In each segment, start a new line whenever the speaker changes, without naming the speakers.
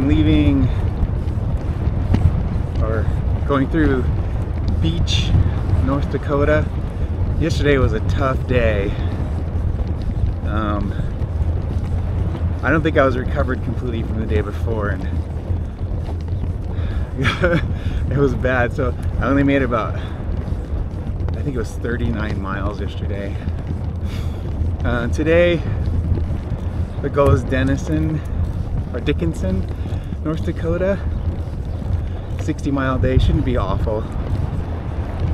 I'm leaving or going through Beach, North Dakota. Yesterday was a tough day. Um, I don't think I was recovered completely from the day before and it was bad so I only made about I think it was 39 miles yesterday. Uh, today the goal is Denison or Dickinson, North Dakota. 60 mile day, shouldn't be awful.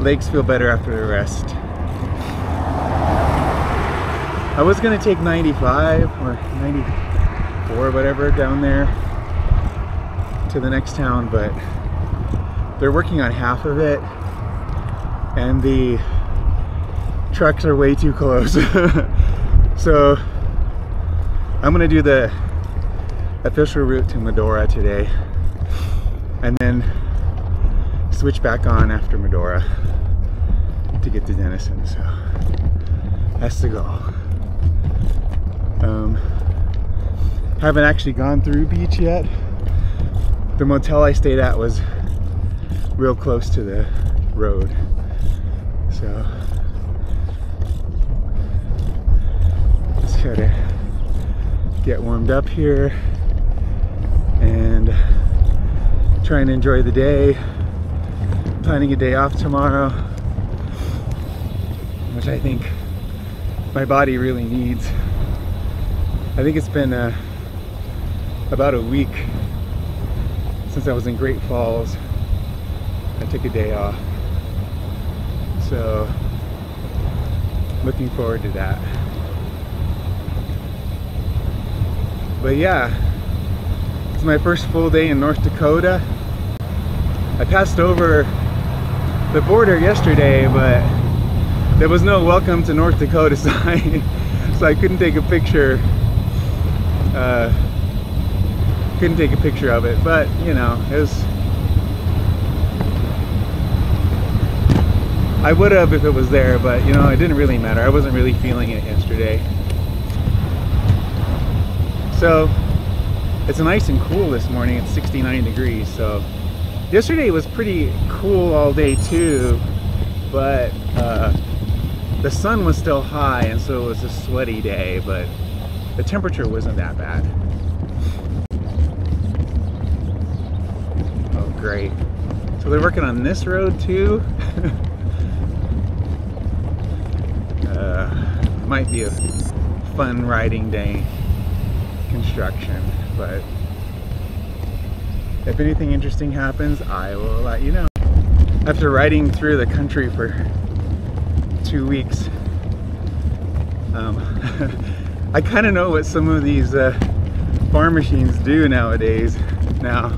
Legs feel better after the rest. I was gonna take 95 or 94 or whatever down there to the next town, but they're working on half of it and the trucks are way too close. so I'm gonna do the official route to Medora today and then switch back on after Medora to get to Denison so that's the goal. Um, haven't actually gone through beach yet. The motel I stayed at was real close to the road so. Let's try to get warmed up here and try and enjoy the day. Planning a day off tomorrow, which I think my body really needs. I think it's been uh, about a week since I was in Great Falls. I took a day off. So, looking forward to that. But yeah, it's my first full day in North Dakota. I passed over the border yesterday, but there was no welcome to North Dakota sign, so I couldn't take a picture. Uh, couldn't take a picture of it, but you know, it was. I would have if it was there, but you know, it didn't really matter. I wasn't really feeling it yesterday. So it's nice and cool this morning. It's 69 degrees. So yesterday was pretty cool all day too, but uh, the sun was still high and so it was a sweaty day, but the temperature wasn't that bad. Oh, great. So they're working on this road too. uh, might be a fun riding day construction but if anything interesting happens, I will let you know. After riding through the country for two weeks, um, I kind of know what some of these uh, farm machines do nowadays now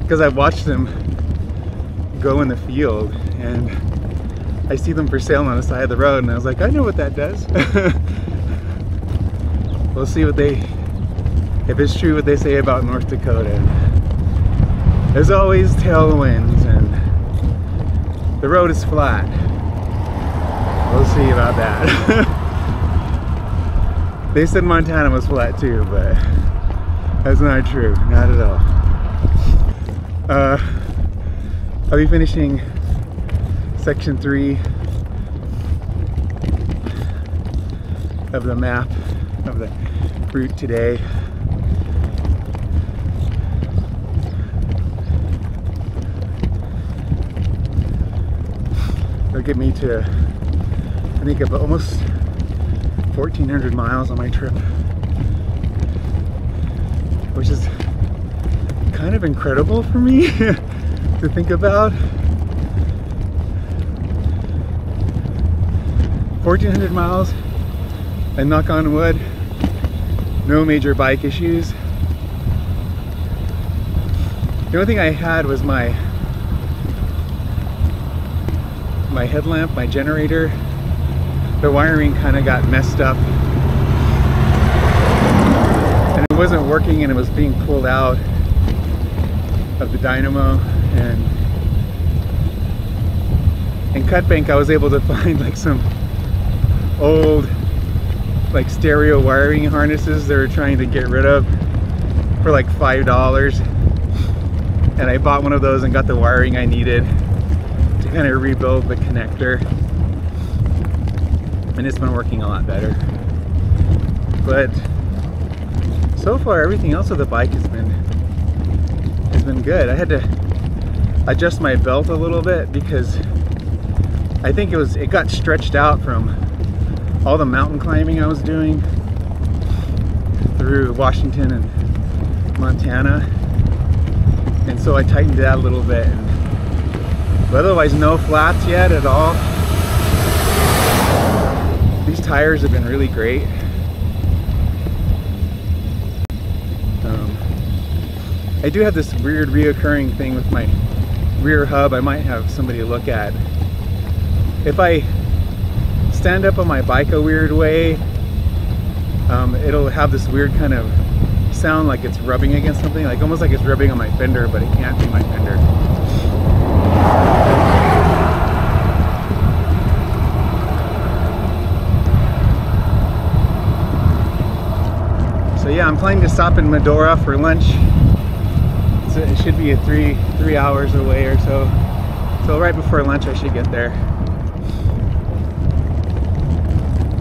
because I've watched them go in the field and I see them for sale on the side of the road and I was like, I know what that does. we'll see what they if it's true what they say about North Dakota. There's always tailwinds and the road is flat. We'll see about that. they said Montana was flat too, but that's not true, not at all. Uh, I'll be finishing section three of the map of the route today. Get me to, I think, about almost 1,400 miles on my trip, which is kind of incredible for me to think about. 1,400 miles, and knock on wood, no major bike issues. The only thing I had was my my headlamp, my generator, the wiring kind of got messed up. And it wasn't working and it was being pulled out of the dynamo and in Cut Bank I was able to find like some old like stereo wiring harnesses they were trying to get rid of for like five dollars. And I bought one of those and got the wiring I needed kind of rebuild the connector. And it's been working a lot better. But so far everything else of the bike has been has been good. I had to adjust my belt a little bit because I think it was it got stretched out from all the mountain climbing I was doing through Washington and Montana. And so I tightened that a little bit but otherwise no flats yet at all. These tires have been really great. Um, I do have this weird reoccurring thing with my rear hub I might have somebody look at. If I stand up on my bike a weird way, um, it'll have this weird kind of sound like it's rubbing against something, like almost like it's rubbing on my fender, but it can't be my fender. I'm planning to stop in Medora for lunch. it should be a three three hours away or so. So right before lunch I should get there.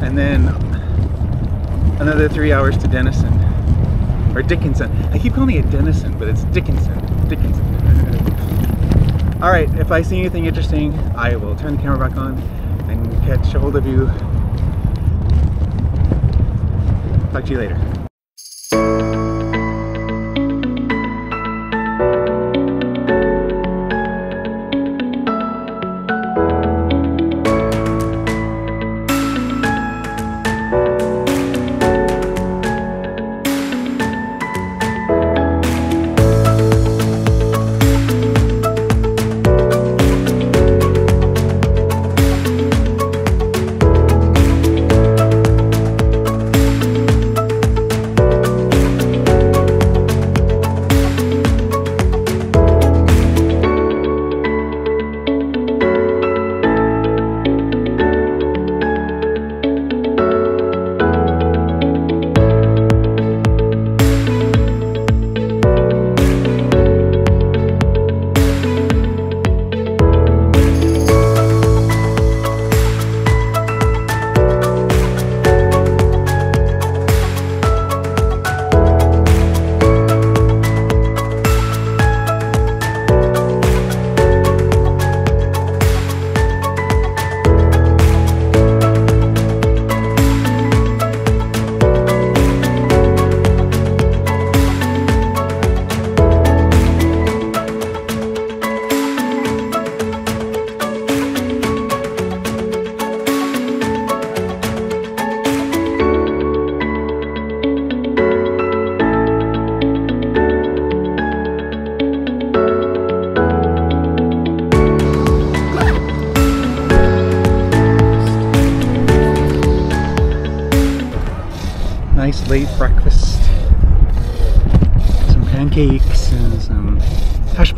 and then another three hours to Denison or Dickinson. I keep calling it Denison, but it's Dickinson. Dickinson. All right, if I see anything interesting, I will turn the camera back on and catch a hold of you. Talk to you later.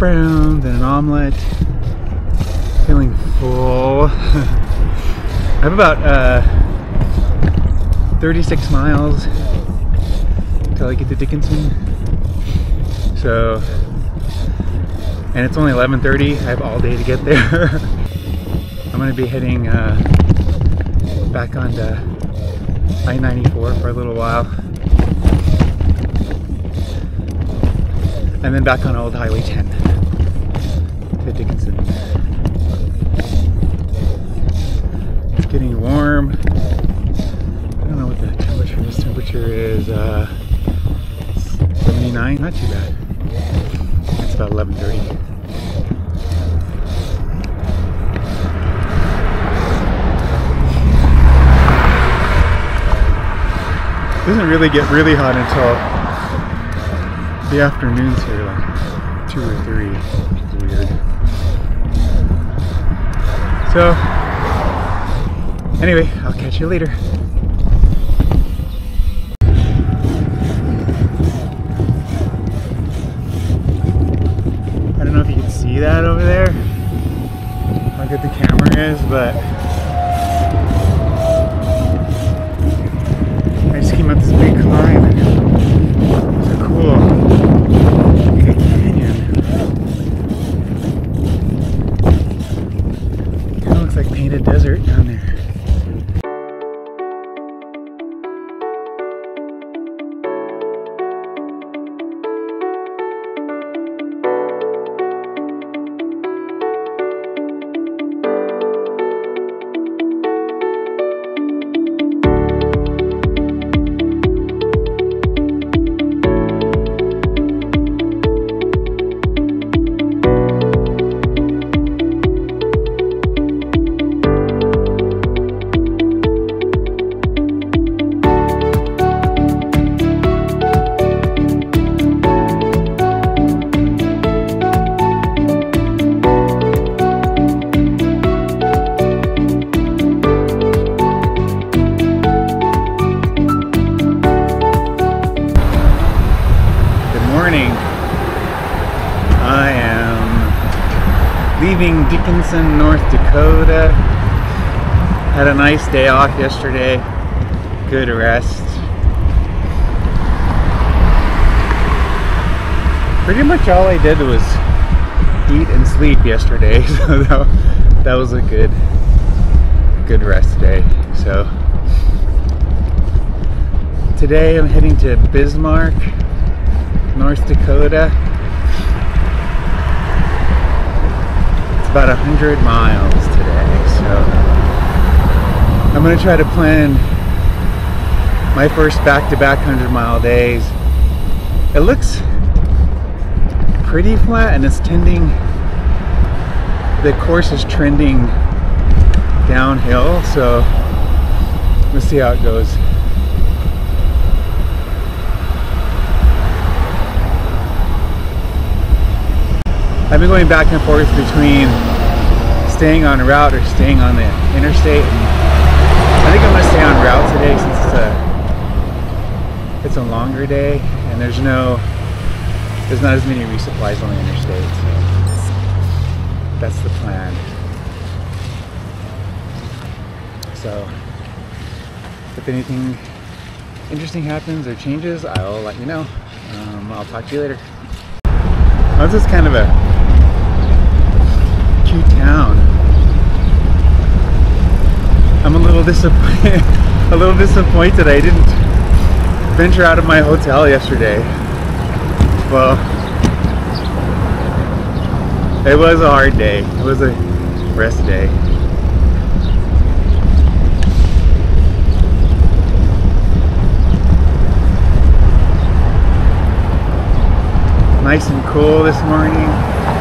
Browns and an omelet. Feeling full. I have about uh, 36 miles until I get to Dickinson. So, and it's only 11.30. I have all day to get there. I'm gonna be heading uh, back onto I-94 for a little while. And then back on Old Highway 10 to Dickinson. It's getting warm. I don't know what the temperature is. Temperature is uh, 79, not too bad. It's about 11.30. It doesn't really get really hot until the afternoons here, like two or three, So Anyway, I'll catch you later. I don't know if you can see that over there, how good the camera is, but I just came up this Dickinson, North Dakota. Had a nice day off yesterday. Good rest. Pretty much all I did was eat and sleep yesterday, so that, that was a good good rest day. So today I'm heading to Bismarck, North Dakota. About a hundred miles today, so I'm gonna try to plan my first back-to-back hundred mile days. It looks pretty flat and it's tending the course is trending downhill so let's see how it goes I've been going back and forth between staying on route or staying on the interstate. I think I'm gonna stay on route today since it's a it's a longer day and there's no there's not as many resupplies on the interstate. So that's the plan. So if anything interesting happens or changes, I'll let you know. Um, I'll talk to you later. Well, this is kind of a town. I'm a little disappointed. a little disappointed I didn't venture out of my hotel yesterday. Well, it was a hard day. It was a rest day. Nice and cool this morning.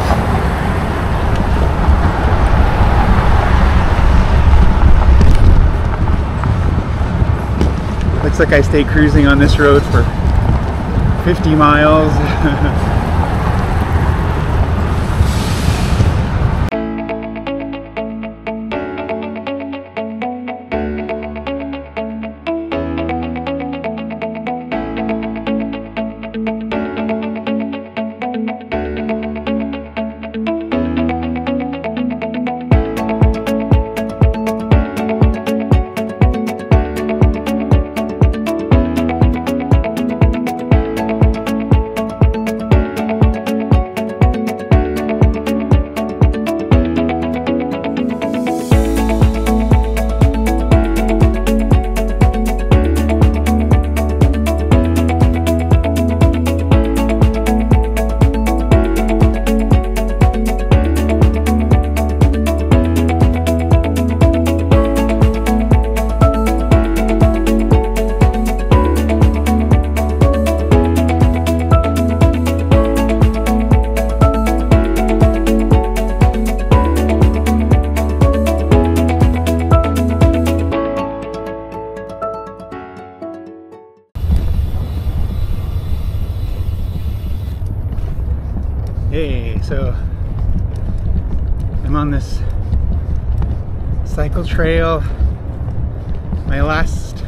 Looks like I stay cruising on this road for 50 miles. So I'm on this cycle trail my last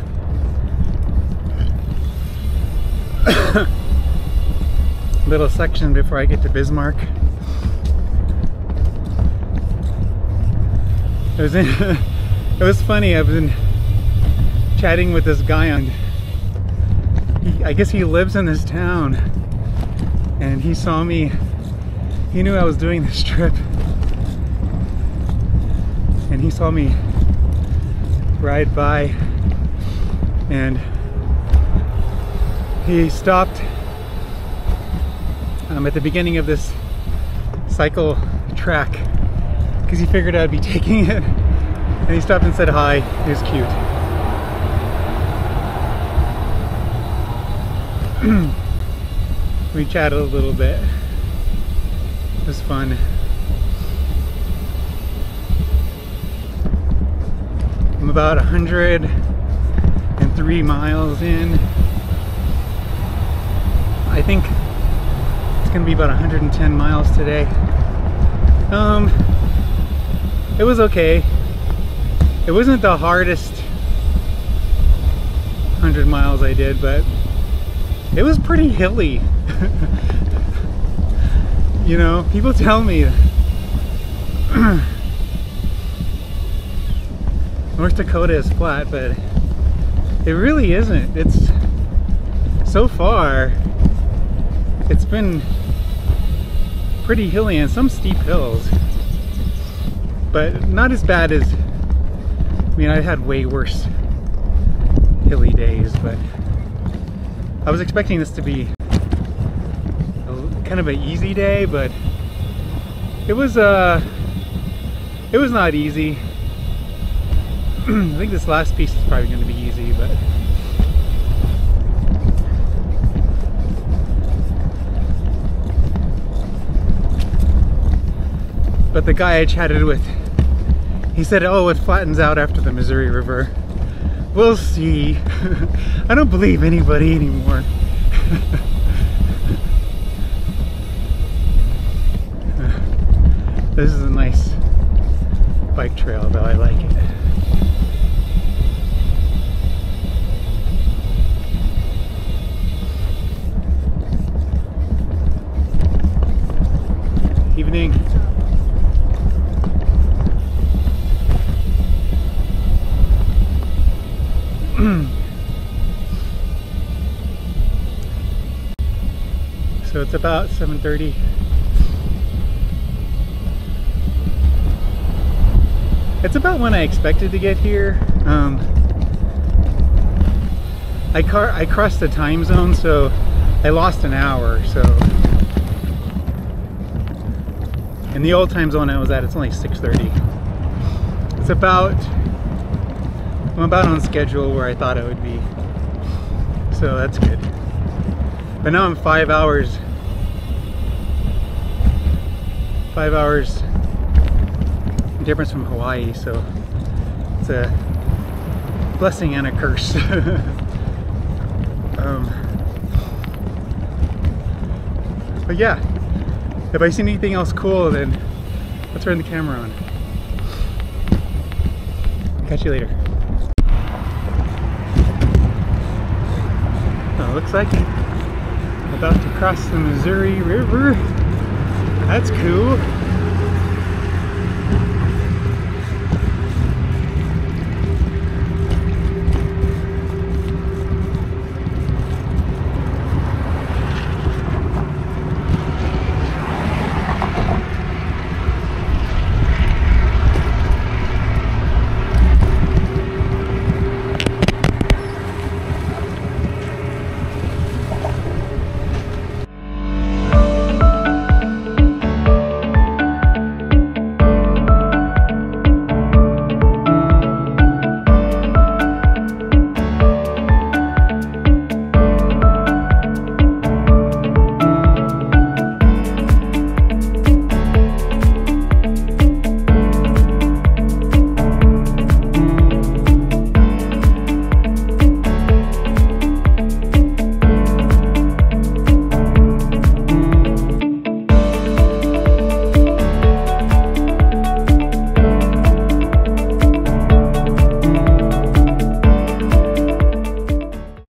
little section before I get to Bismarck. It was in, it was funny. I've been chatting with this guy on. I guess he lives in this town, and he saw me. He knew I was doing this trip, and he saw me ride by, and he stopped um, at the beginning of this cycle track because he figured I'd be taking it. And he stopped and said hi. He was cute. we chatted a little bit. Was fun. I'm about 103 miles in. I think it's gonna be about 110 miles today. Um, it was okay. It wasn't the hardest 100 miles I did, but it was pretty hilly. you know, people tell me North Dakota is flat, but it really isn't. It's so far, it's been pretty hilly and some steep hills but not as bad as I mean I had way worse hilly days but I was expecting this to be kind of an easy day but it was uh it was not easy I think this last piece is probably going to be easy but but the guy I chatted with he said, oh, it flattens out after the Missouri River. We'll see. I don't believe anybody anymore. this is a nice bike trail though, I like it. Evening. so it's about 7.30 it's about when I expected to get here um, I, car I crossed the time zone so I lost an hour so in the old time zone I was at it's only 6.30 it's about I'm about on schedule where I thought I would be. So that's good. But now I'm five hours, five hours difference from Hawaii. So it's a blessing and a curse. um, but yeah, if I see anything else cool, then I'll turn the camera on. Catch you later. looks like I'm about to cross the Missouri River. That's cool.